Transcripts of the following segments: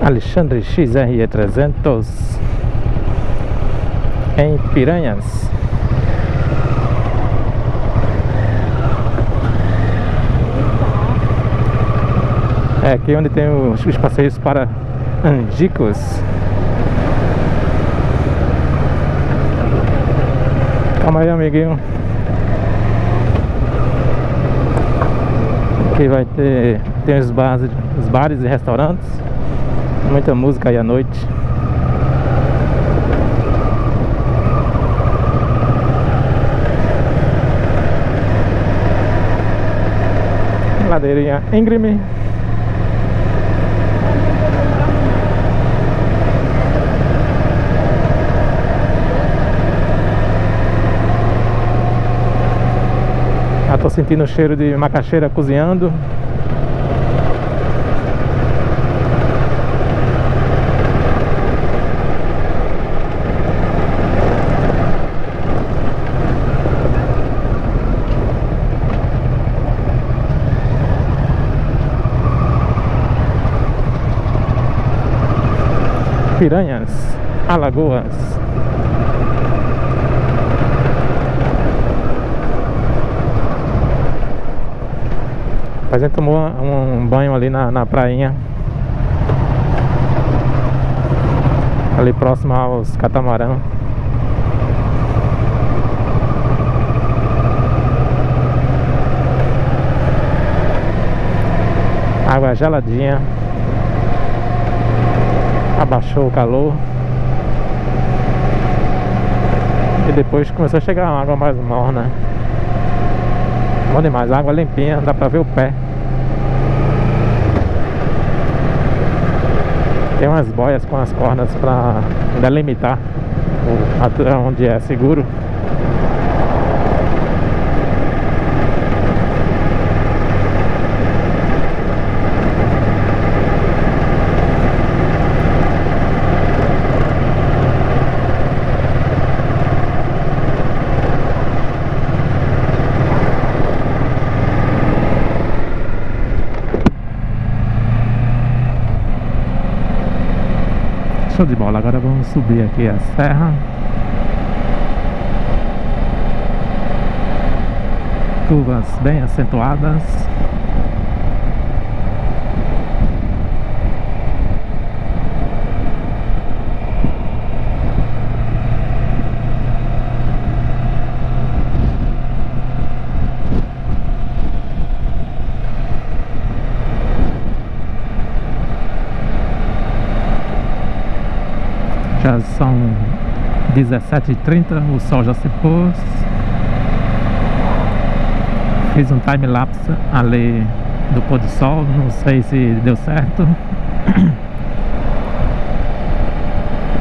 Alexandre XRE 300 em Piranhas. É aqui onde tem os, os passeios para Angicos. Calma aí, amiguinho. Aqui vai ter tem os bares, os bares e restaurantes. Muita música aí à noite. Ladeirinha íngreme. Já tô sentindo o cheiro de macaxeira cozinhando. Piranhas, Alagoas. A gente tomou um banho ali na, na prainha. Ali próximo aos catamarã Água geladinha Abaixou o calor. E depois começou a chegar uma água mais morna. Bom demais, água limpinha, dá pra ver o pé. Tem umas boias com as cordas pra delimitar onde é seguro Agora vamos subir aqui a serra. Curvas bem acentuadas São 17h30, o sol já se pôs. Fiz um time-lapse ali do pôr do sol, não sei se deu certo.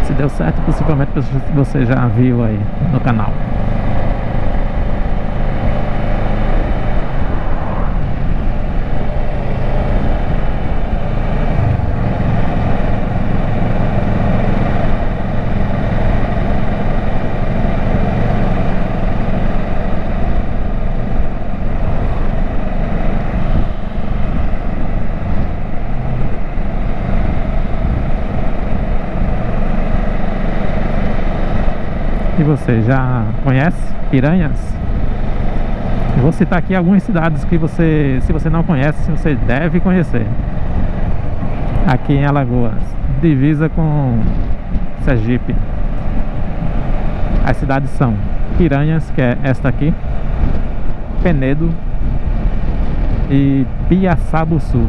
Se deu certo, possivelmente você já viu aí no canal E você já conhece Piranhas? Eu vou citar aqui algumas cidades que você, se você não conhece, você deve conhecer. Aqui em Alagoas, divisa com Sergipe. As cidades são Piranhas, que é esta aqui, Penedo e Piaçabuçu.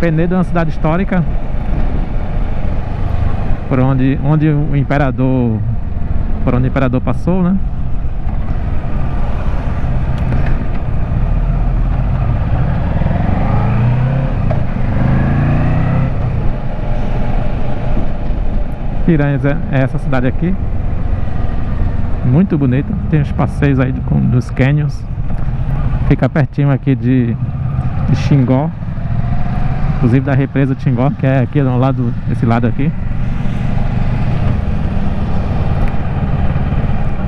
Penedo é uma cidade histórica por onde, onde o imperador por onde o imperador passou, né? Piranhas é, é essa cidade aqui. Muito bonita. Tem os passeios aí com, dos canyons Fica pertinho aqui de, de Xingó. Inclusive da represa Xingó Que é aqui do lado, desse lado aqui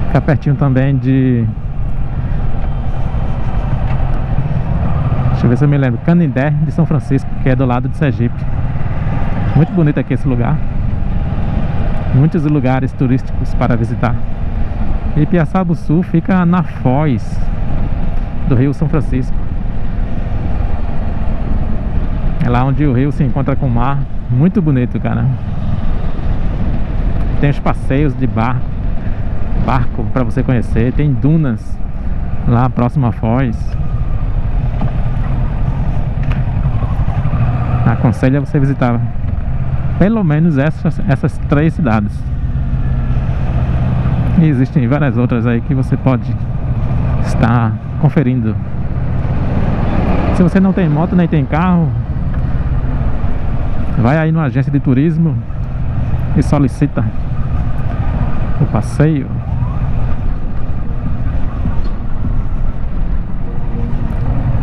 Fica pertinho também de... Deixa eu ver se eu me lembro. Canindé de São Francisco, que é do lado de Sergipe. Muito bonito aqui esse lugar. Muitos lugares turísticos para visitar. E Piaçaba Sul fica na foz do Rio São Francisco. É lá onde o rio se encontra com o mar. Muito bonito, cara. Tem os passeios de barco, barco para você conhecer. Tem dunas lá próximo à foz. Aconselho a você visitar pelo menos essas, essas três cidades. E existem várias outras aí que você pode estar conferindo. Se você não tem moto nem tem carro, vai aí numa agência de turismo e solicita o passeio.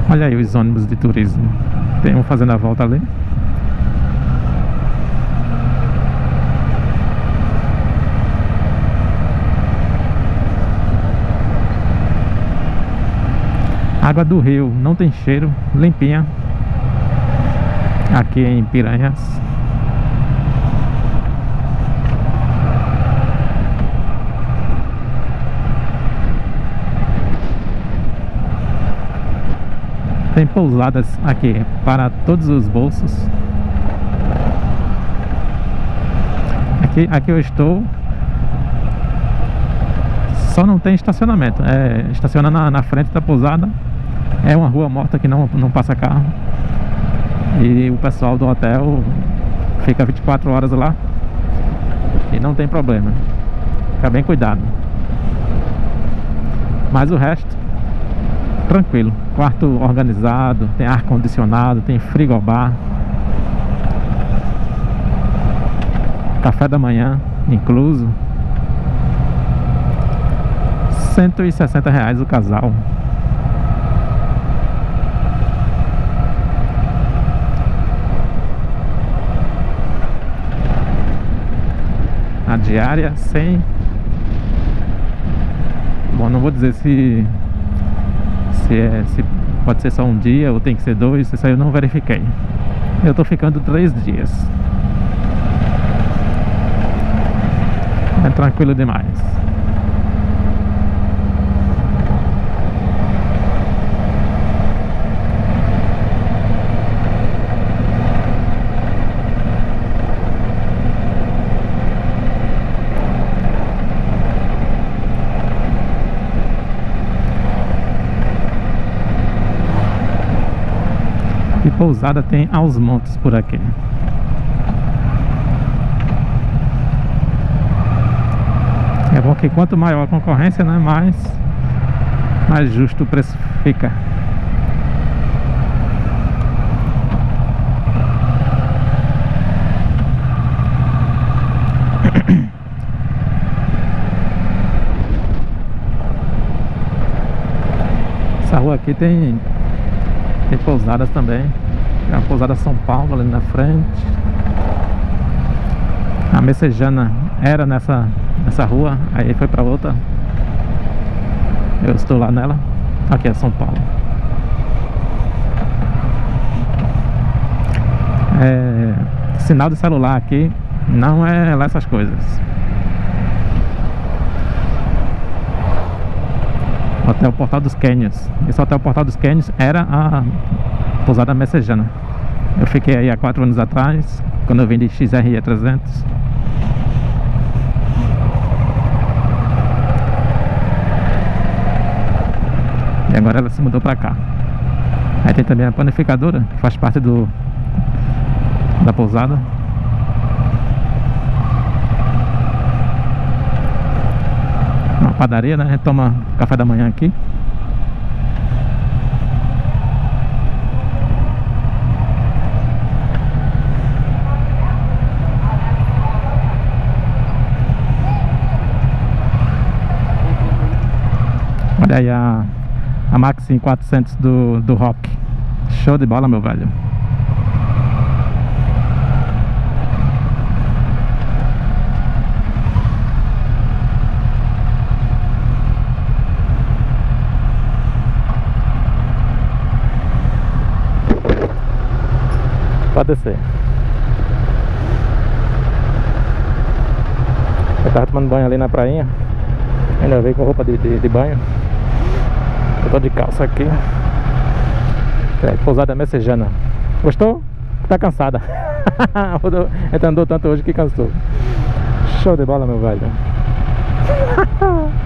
Olha aí os ônibus de turismo. Tem um fazendo a volta ali. Água do rio, não tem cheiro, limpinha. Aqui em Piranhas. Tem pousadas aqui para todos os bolsos. Aqui, aqui eu estou. Só não tem estacionamento. É, estaciona na, na frente da pousada é uma rua morta que não, não passa carro. E o pessoal do hotel fica 24 horas lá. E não tem problema. Fica bem cuidado. Mas o resto, tranquilo. Quarto organizado, tem ar condicionado, tem frigobar. Café da manhã incluso. 160 reais o casal. a diária sem bom não vou dizer se se é se pode ser só um dia ou tem que ser dois isso aí eu não verifiquei. Eu tô ficando três dias. É tranquilo demais pousada tem aos montes por aqui. É bom que quanto maior a concorrência, né, mais, mais justo o preço fica. Essa rua aqui tem, tem pousadas também. Tem a pousada São Paulo ali na frente. A Messejana era nessa, nessa rua, aí foi pra outra. Eu estou lá nela. Aqui é São Paulo. É, sinal de celular aqui não é lá essas coisas. Hotel Portal dos Canyons. Esse Hotel Portal dos Canyons era a pousada Messejana. Eu fiquei aí há quatro anos atrás, quando eu vendi XRE 300. E agora ela se mudou pra cá. Aí tem também a panificadora, que faz parte do da pousada. Uma padaria, né? A gente toma café da manhã aqui. Olha aí a, a Maxim 400 do, do Rock. Show de bola, meu velho. Pode descer. Eu tava tomando banho ali na prainha. Ainda veio com roupa de, de, de banho. Eu tô de calça aqui. É, pousada messejana. Gostou? Tá cansada. Andou tanto hoje que cansou. Show de bola, meu velho.